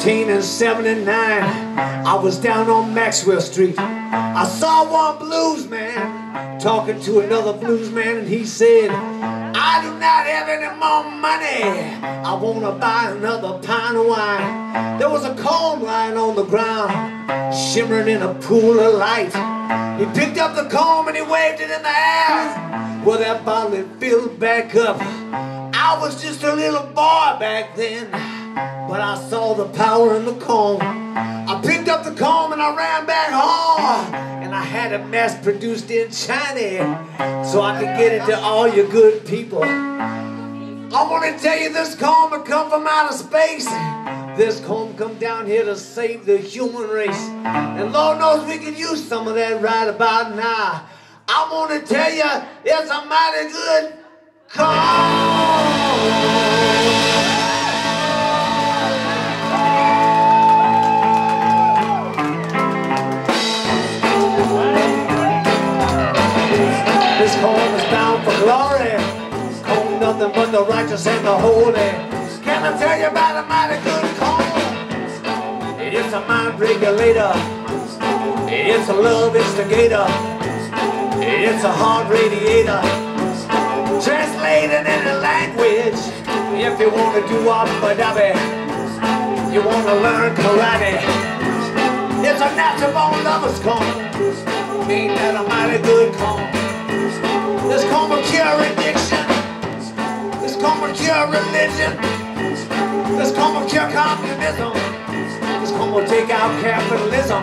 1979, I was down on Maxwell Street. I saw one blues man talking to another blues man, and he said, I do not have any more money. I want to buy another pint of wine. There was a comb lying on the ground, shimmering in a pool of light. He picked up the comb and he waved it in the air. Well, that bottle filled back up. I was just a little boy back then, but I saw the power in the comb. I picked up the comb and I ran back home, and I had it mass produced in China so I could get it to all you good people. I want to tell you this comb had come from outer space. This comb come down here to save the human race. And Lord knows we can use some of that right about now. I want to tell you, it's a mighty good This but the righteous and the holy. Can I tell you about a mighty good comb? It's a mind regulator. It's a love instigator. It's a heart radiator. Translated any language. If you want to do Abba you want to learn karate. It's a natural lover's comb. Ain't that a mighty good comb? This comb will cure addiction. Comb cure religion. Comb will cure communism. Comb will take out capitalism.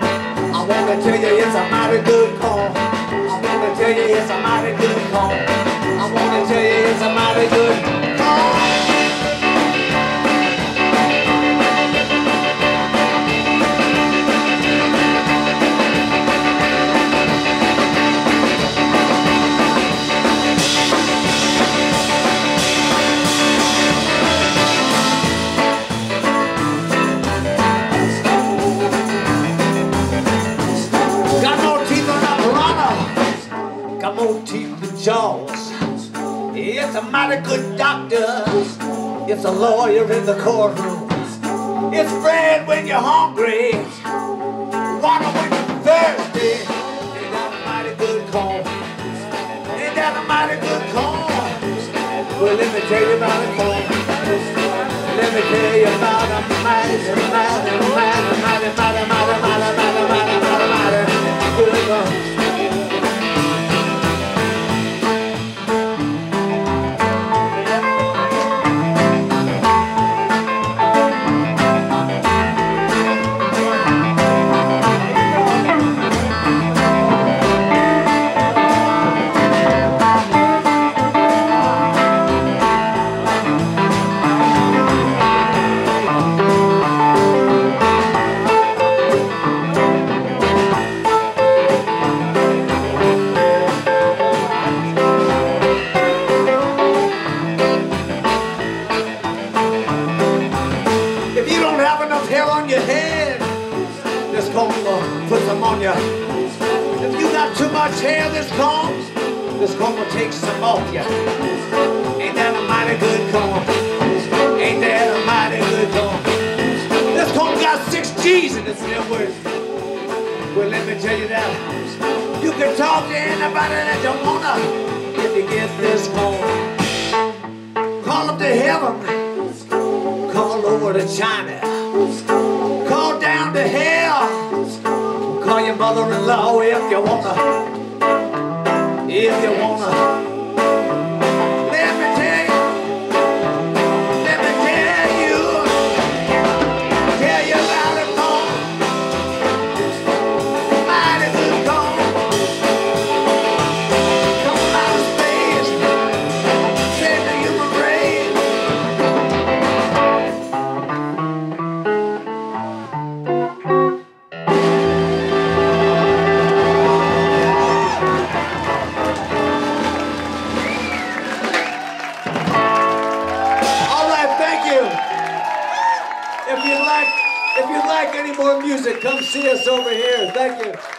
I want to tell you it's a mighty good comb. I want to tell you it's a mighty good comb. I want to tell you it's a mighty good comb. It's a mighty good doctor. It's a lawyer in the courtroom. It's bread when you're hungry. Water when you're thirsty. Ain't that a mighty good comb? Ain't that a mighty good comb? Well, let me tell you about a comb. Let me tell you about a mighty, mighty, will put some on you. If you got too much hair, this comb, this comb will take some off you. Ain't that a mighty good comb? Ain't that a mighty good comb? This comb got six G's in its network. Well, let me tell you that. You can talk to anybody that you wanna if you get this comb. Call up to heaven. Call over to China. Esse é o altar. Esse é o If you'd like, like any more music, come see us over here. Thank you.